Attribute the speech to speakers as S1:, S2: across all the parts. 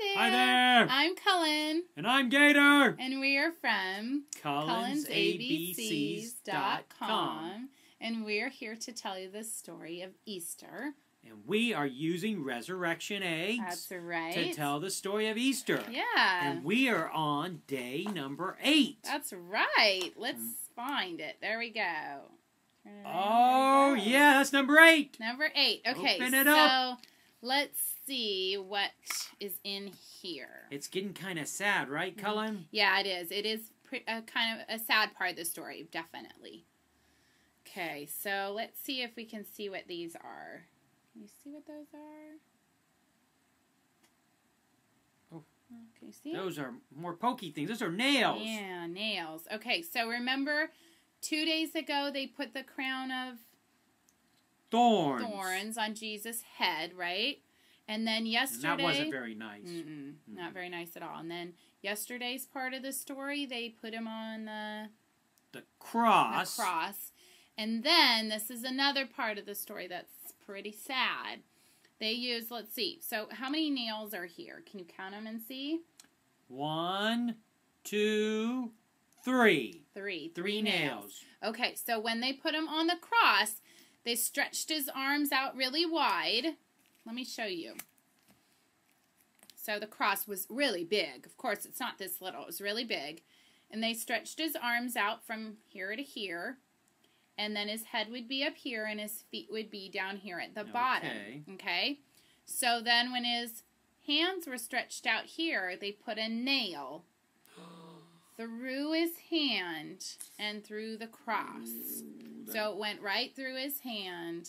S1: there.
S2: Hi there.
S1: I'm Cullen,
S2: And I'm Gator.
S1: and we are from CullensABCs.com, and we're here to tell you the story of Easter.
S2: And we are using resurrection eggs
S1: That's right.
S2: to tell the story of Easter.
S1: Yeah.
S2: And we are on day number eight.
S1: That's right. Let's mm. find it. There we go.
S2: Oh,
S1: we go.
S2: yeah, that's number eight.
S1: Number eight. Okay,
S2: Open it
S1: so
S2: up.
S1: Let's see what is in here.
S2: It's getting kind of sad, right, mm-hmm. Cullen?
S1: Yeah, it is. It is a uh, kind of a sad part of the story, definitely. Okay, so let's see if we can see what these are. Can you see what those are?
S2: Oh.
S1: Can you see?
S2: Those are more pokey things. Those are nails.
S1: Yeah, nails. Okay, so remember two days ago they put the crown of
S2: Thorns.
S1: thorns on Jesus' head, right? And then
S2: And
S1: yesterday
S2: that wasn't very nice.
S1: Mm-mm, not
S2: Mm.
S1: very nice at all. And then yesterday's part of the story, they put him on the,
S2: The
S1: the
S2: cross.
S1: cross. And then this is another part of the story that's pretty sad. They use, let's see, so how many nails are here? Can you count them and see?
S2: One, two, three.
S1: Three.
S2: Three nails.
S1: Okay, so when they put him on the cross, they stretched his arms out really wide. Let me show you. So the cross was really big. Of course, it's not this little, it was really big. And they stretched his arms out from here to here. And then his head would be up here and his feet would be down here at the bottom.
S2: Okay.
S1: Okay? So then when his hands were stretched out here, they put a nail through his hand and through the cross. So it went right through his hand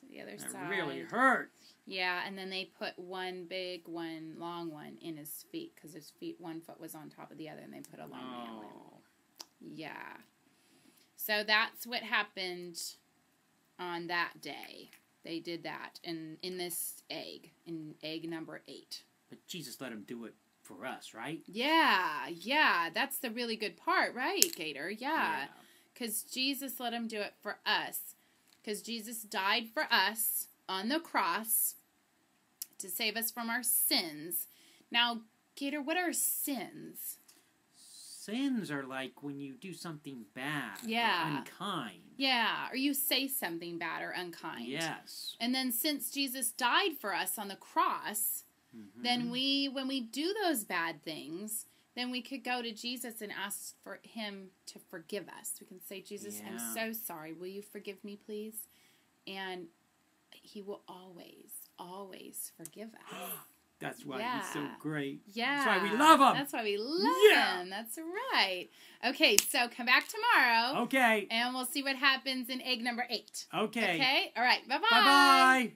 S1: to the other
S2: That
S1: side.
S2: really hurt.
S1: Yeah, and then they put one big one, long one, in his feet because his feet, one foot was on top of the other, and they put a long nail
S2: Oh.
S1: in. Yeah. So that's what happened on that day. They did that in in this egg, in egg number eight.
S2: But Jesus let him do it for us, right?
S1: Yeah, yeah, that's the really good part, right, Gator? Yeah. because Jesus let him do it for us. Because Jesus died for us on the cross to save us from our sins. Now, Gator, what are sins?
S2: Sins are like when you do something bad. or
S1: Yeah.
S2: unkind.
S1: Yeah, or you say something bad or unkind.
S2: Yes.
S1: And then since Jesus died for us on the cross,
S2: Mhm.
S1: then we when we do those bad things, then we could go to Jesus and ask for him to forgive us. We can say, Jesus, I'm so sorry. Will you forgive me, please? And he will always, always forgive us.
S2: That's why he's so great.
S1: Yeah.
S2: That's why we love him.
S1: That's why we love
S2: Yeah.
S1: him. That's right. Okay, so come back tomorrow
S2: Okay.
S1: and we'll see what happens in egg number eight.
S2: Okay.
S1: Okay? All right. Bye bye.
S2: Bye bye.